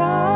far.